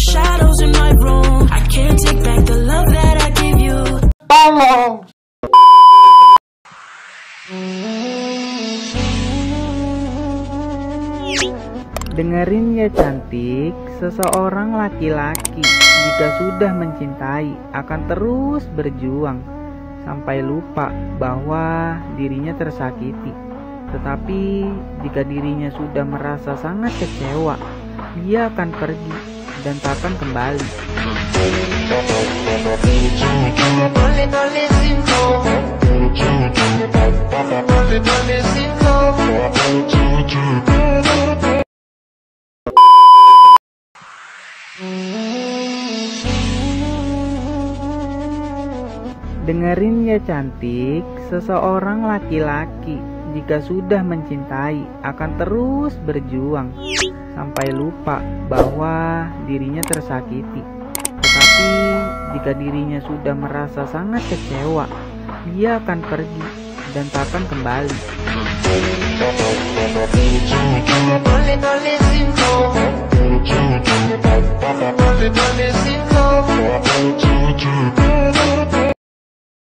shadows. Dengerin ya cantik, seseorang laki-laki jika sudah mencintai akan terus berjuang sampai lupa bahwa dirinya tersakiti. Tetapi jika dirinya sudah merasa sangat kecewa, dia akan pergi dan takkan kembali. Dengerin ya cantik, seseorang laki-laki jika sudah mencintai akan terus berjuang sampai lupa bahwa dirinya tersakiti. Tetapi jika dirinya sudah merasa sangat kecewa, dia akan pergi dan takkan kembali.